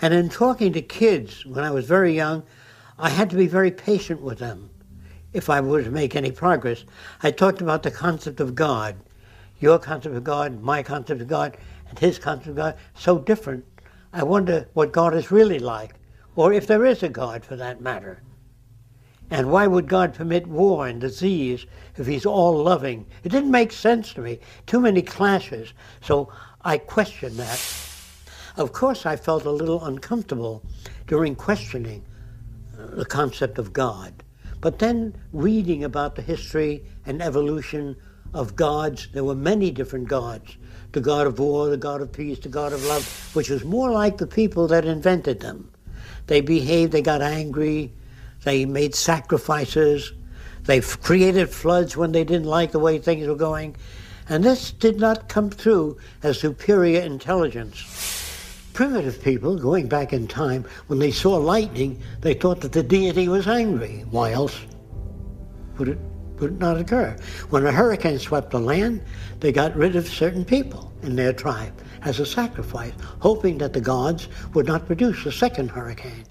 And in talking to kids when I was very young, I had to be very patient with them if I were to make any progress. I talked about the concept of God, your concept of God, my concept of God, and his concept of God, so different. I wonder what God is really like, or if there is a God for that matter. And why would God permit war and disease if he's all loving? It didn't make sense to me. Too many clashes. So I questioned that. Of course, I felt a little uncomfortable during questioning uh, the concept of God. But then reading about the history and evolution of gods, there were many different gods. The god of war, the god of peace, the god of love, which was more like the people that invented them. They behaved, they got angry, they made sacrifices. They created floods when they didn't like the way things were going. And this did not come through as superior intelligence. Primitive people, going back in time, when they saw lightning, they thought that the deity was angry. Why else would it, would it not occur? When a hurricane swept the land, they got rid of certain people in their tribe as a sacrifice, hoping that the gods would not produce a second hurricane.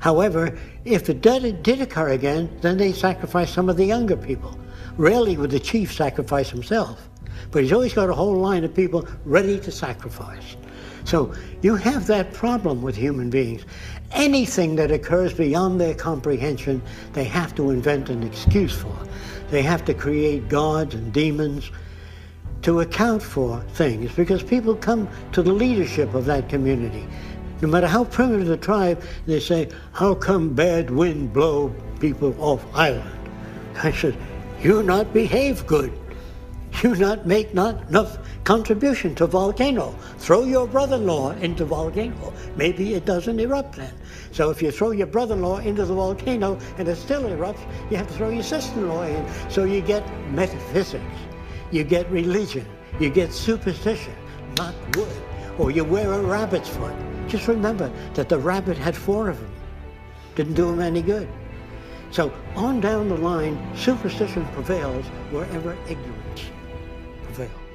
However, if it did, did occur again, then they sacrifice some of the younger people. Rarely would the chief sacrifice himself, but he's always got a whole line of people ready to sacrifice. So you have that problem with human beings. Anything that occurs beyond their comprehension, they have to invent an excuse for. They have to create gods and demons to account for things because people come to the leadership of that community. No matter how primitive the tribe, they say, how come bad wind blow people off island? I said, you not behave good. You not make not enough contribution to volcano. Throw your brother-in-law into volcano. Maybe it doesn't erupt then. So if you throw your brother-in-law into the volcano and it still erupts, you have to throw your sister-in-law in. So you get metaphysics, you get religion, you get superstition, not wood. Or you wear a rabbit's foot. Just remember that the rabbit had four of them. Didn't do him any good. So on down the line, superstition prevails wherever ignorance prevails.